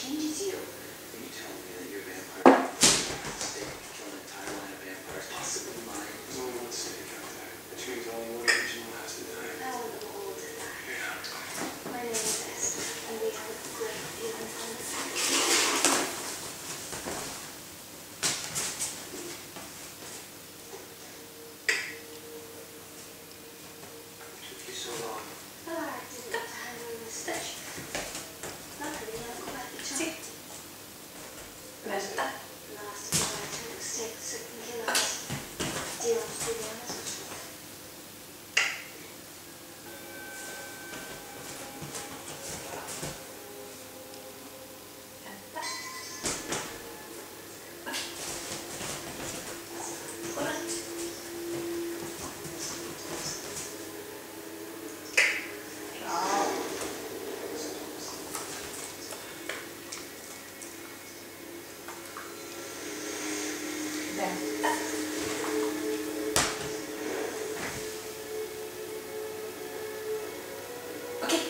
It changes you. 맛있다. OK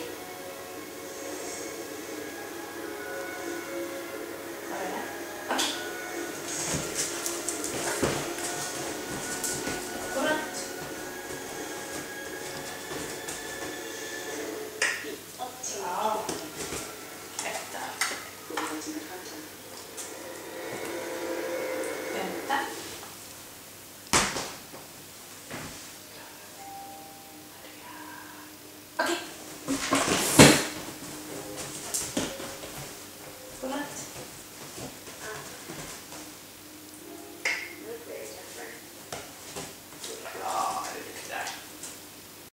vuelta